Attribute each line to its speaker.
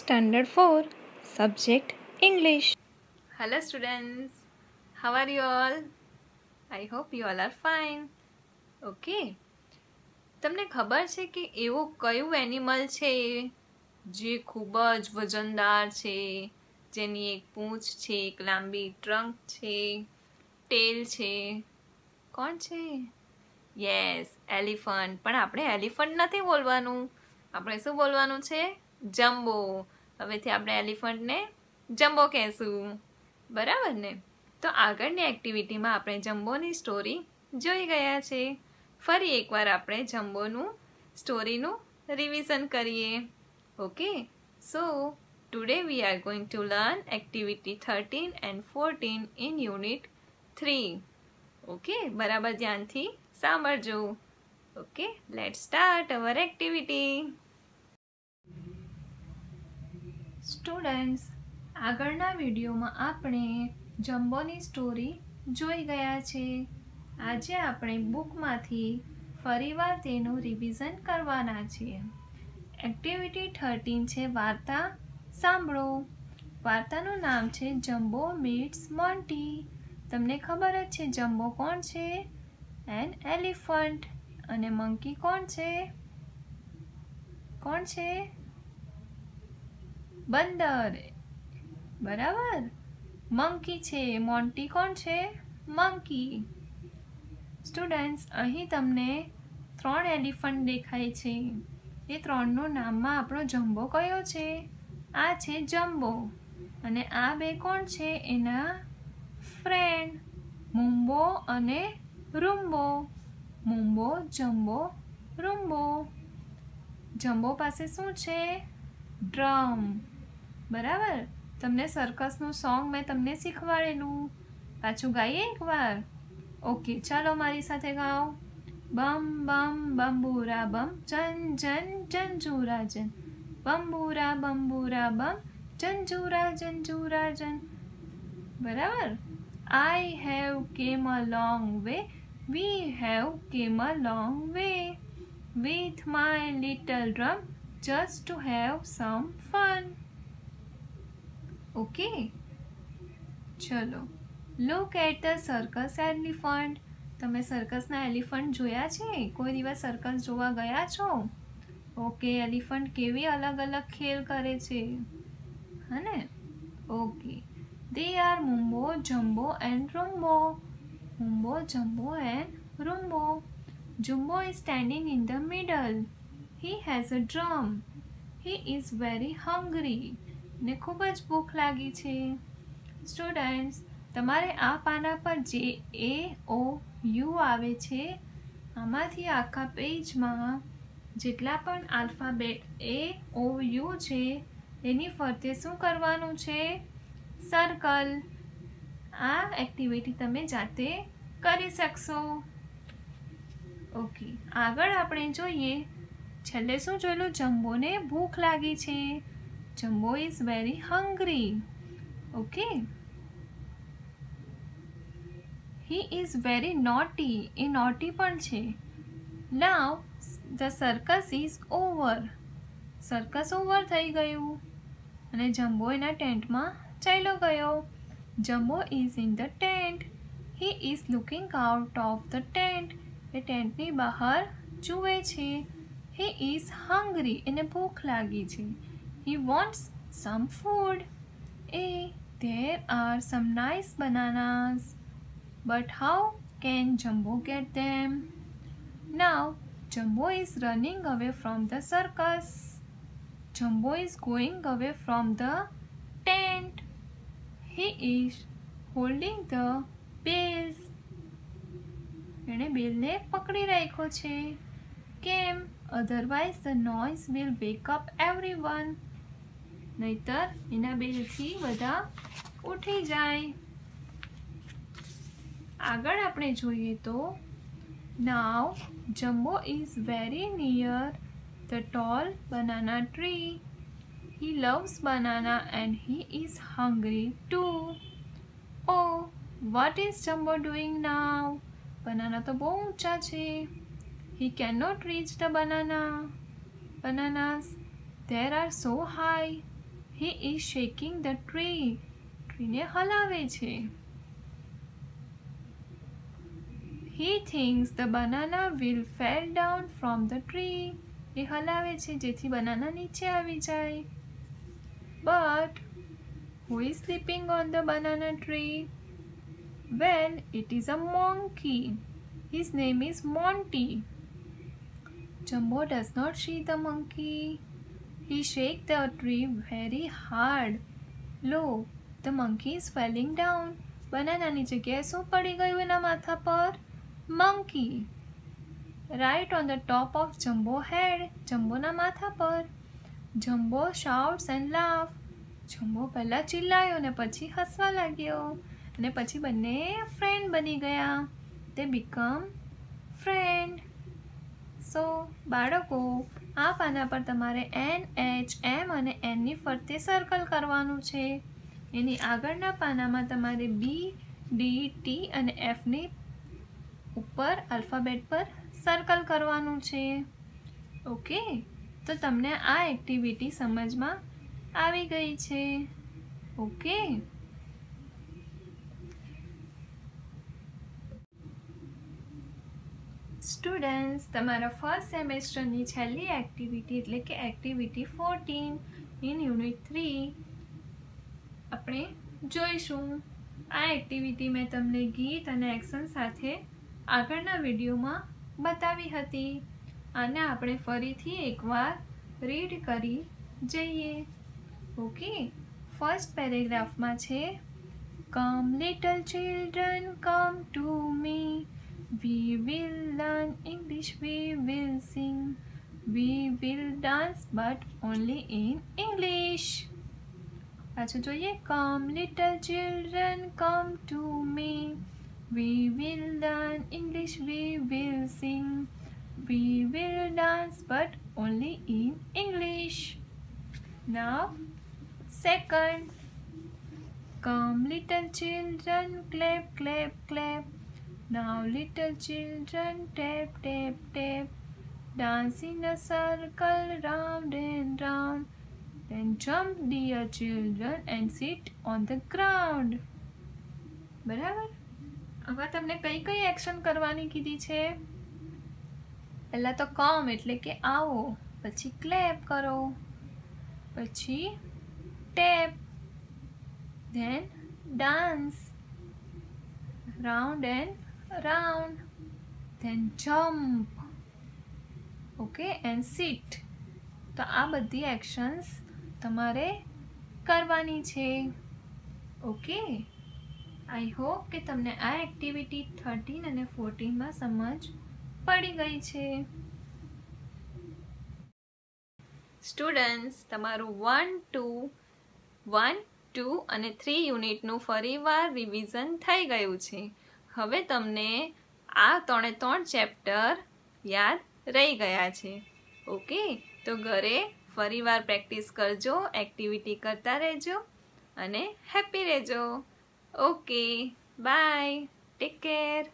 Speaker 1: Standard 4 Subject English.
Speaker 2: Hello students, how are you all? I hope you all are fine. Okay. તમને ખબર છે કે એવું કયું એનિમલ છે? જે ખૂબ જ વજનદાર છે જેની એક પૂંછ છે એક લાંબી ટ્રંક છે ટેલ છે. કોણ છે? યસ એલિફન્ટ પણ આપણે એલિફન્ટ નથી બોલવાનું. આપણે શું બોલવાનું છે? જમ્બો. હવેથી આપણે એલિફન્ટને જમ્બો કહેશું. બરાબર ને? તો આગળની એક્ટિવિટીમાં આપણે જમ્બોની સ્ટોરી જોઈ ગયા છે. ફરી એકવાર આપણે જમ્બોનું સ્ટોરીનું રિવિઝન કરીએ. Okay? So, today we are going to learn activity thirteen and fourteen in unit three. Okay? બરાબર ધ્યાનથી સાંભળજો. Okay? Let start our activity. Students, આગળના વિડીયોમાં આપણે જમ્બોની સ્ટોરી જોઈ ગયા છે. આજે આપણે બુકમાંથી ફરીવાર તેનું રિવિઝન કરવાના છીએ. એક્ટિવિટી થર્ટીન છે વાર્તા, સાંભળો. વાર્તાનું નામ છે જમ્બો મીટ્સ મોન્ટી. તમને ખબર જ છે જમ્બો કોણ છે? An elephant. અને મંકી કોણ છે? કોણ છે? બંદર. બરાબર? મંકી છે. મોન્ટી કોણ છે? મંકી. સ્ટુડન્ટ્સ, અહીં તમને ત્રણ એલિફન્ટ દેખાય છે. એ ત્રણનું નામમાં આપણો જમ્બો કયો છે? આ છે જમ્બો. અને આ બે કોણ છે? એના ફ્રેન્ડ મુંબો અને રૂમ્બો. Mumbo jumbo, રૂમ્બો. જમ્બો પાસે શું છે? ડ્રમ. બરાબર? તમને સર્કસનું સોંગ મેં તમને શીખવાડેલું. પાછું ગાઈએ એકવાર? ઓકે ચાલો મારી સાથે ગાઓ. બમ બમ, બંબુરા, બમ, જન જન, જંજુરા, જન. બંબુરા બંબુરા, બમ, જંજુરા જંજુરા, જન. બરાબર? I have came a long way we have came a long way with my little drum, just to have some fun. Okay? ચલો. Look at the circus elephant તમે સર્કસના એલિફન્ટ જોયા છે? કોઈ દિવસ સર્કસ જોવા ગયા છો? ઓકે એલિફન્ટ કેવી અલગ અલગ ખેલ કરે છે? હને? Okay. They are Mumbo Jumbo and Rumbo Mumbo Jumbo and Rumbo Jumbo is standing in the middle he has a drum he is very hungry. ને ખૂબ જ ભૂખ લાગી છે. સ્ટુડન્ટ્સ તમારે આ પાના પર જે એ, ઓ, યુ આવે છે, આમાંથી આખા પેજમાં જેટલા પણ આલ્ફાબેટ એ, ઓ, યુ છે, એની ફરતે શું કરવાનું છે? સર્કલ આ એક્ટિવિટી તમે જાતે કરી શકશો. ઓકે આગળ આપણે જોઈએ. છેલ્લે શું જોયેલું? જમ્બોને ભૂખ લાગી છે. Jumbo is very hungry. Okay he is very naughty A naughty પણ છે. Now the circus is over circus over થઈ ગયું. અને જમ્બો એના ટેન્ટમાં ચાલ્યો ગયો. Jumbo is in the tent he is looking out of the tent એ ટેન્ટની બહાર જુએ છે. હી ઇઝ હંગ્રી એને ભૂખ લાગી છે. he wants some food ah there are some nice bananas but how can Jumbo get them now Jumbo is running away from the circus Jumbo is going away from the tent he is holding the bells એણે બેલને પકડી રાખ્યો છે કેમ otherwise the noise will wake up everyone નહીતર એના બેલથી બધા ઉઠી જાય. આગળ આપણે જોઈએ તો now Jumbo is very near the tall banana tree he loves banana and he is hungry too oh what is Jumbo doing now banana તો બહુ ઊંચા છે. He can not reach the banana bananas, there are so high. He is shaking the tree ટ્રીને હલાવે છે. He thinks the banana will fall down from the tree એ હલાવે છે, જેથી banana નીચે આવી જાય. But who is sleeping on the banana tree well it is a monkey his name is Monty Jumbo does not see the monkey. He shake the tree very hard. Lo, the monkey is falling down. બનાનાની જગ્યાએ શું પડી ગયું એના માથા પર? Monkey right on the top of Jumbo head જમ્બોના માથા પર. Jumbo shouts and laugh Jumbo પહેલાં ચિલ્લાયો ને પછી હસવા લાગ્યો અને પછી બંને ફ્રેન્ડ બની ગયા. તે બીકમ ફ્રેન્ડ સો બાળકો આ પાના પર તમારે એન એચ એમ અને એનની ફરતે સર્કલ કરવાનું છે. એની આગળના પાનામાં તમારે બી ડી ટી અને એફની ઉપર આલ્ફાબેટ પર સર્કલ કરવાનું છે. ઓકે તો તમને આ એક્ટિવિટી સમજમાં આવી ગઈ છે. ઓકે સ્ટુડન્ટ્સ તમારા ફર્સ્ટ સેમેસ્ટરની છેલ્લી એક્ટિવિટી એટલે કે activity fourteen in unit three આપણે જોઈશું. આ એક્ટિવિટી મેં તમને ગીત અને એક્શન સાથે આગળના વિડીયોમાં બતાવી હતી. આને આપણે ફરીથી એકવાર રીડ કરી જઈએ. ઓકે ફર્સ્ટ પેરેગ્રાફમાં છે come little children come to me We will learn English, we will sing, we will dance but only in English. come little children come to me. We will learn English we will sing we will dance but only in English. Now second. Come little children clap clap clap. Now, little children, tap, tap, tap, dance in a circle round and round. Then jump, dear children, and sit on the ground. બરાબર હવે તમને કઈ કઈ action કરવાની કીધી છે પહેલાં તો કમ એટલે કે આવો પછી ક્લેપ કરો પછી tap then dance round and around, then jump, okay, and sit. તો આ બધી એક્શન્સ તમારે કરવાની છે. ઓકે આઈ હોપ કે તમને આ એક્ટિવિટી થર્ટીન અને ફોર્ટીનમાં સમજ પડી ગઈ છે. સ્ટુડન્ટ્સ તમારું વન ટુ વન ટુ અને થ્રી યુનિટનું ફરીવાર રિવિઝન થઈ ગયું છે. હવે તમને આ ત્રણે ત્રણ ચેપ્ટર યાદ રહી ગયા છે. ઓકે? તો ઘરે ફરીવાર પ્રેક્ટિસ કરજો, એક્ટિવિટી કરતા રહેજો અને હેપી રહેજો. Okay, bye, take care.